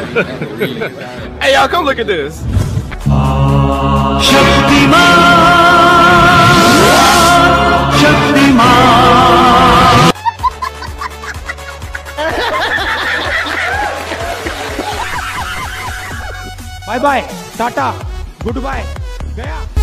hey, y'all, come look at this. Bye bye, Tata, goodbye, Gaya.